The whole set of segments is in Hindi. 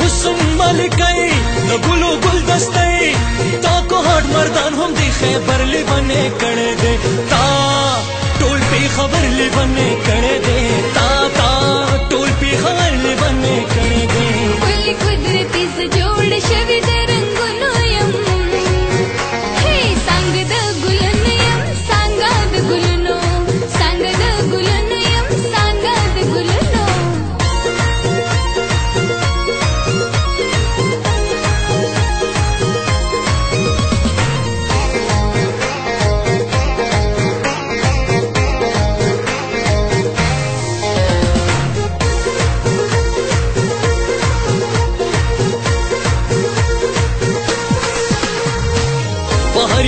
हुसुम मलिकई न गुलो गुलदस्तई ताको हाट मर्दान हम बने कड़े दे। खबर ले बने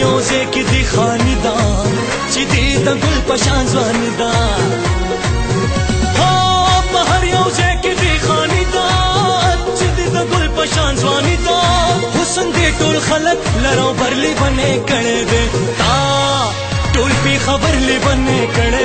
योजे किती खानिदा चिती दंगुल पशान हो चिती पशान ज्वानिदा हुसन दे टोल खलक लरो भरली बने कड़े दे ता टोल पी खबर ले बने कड़े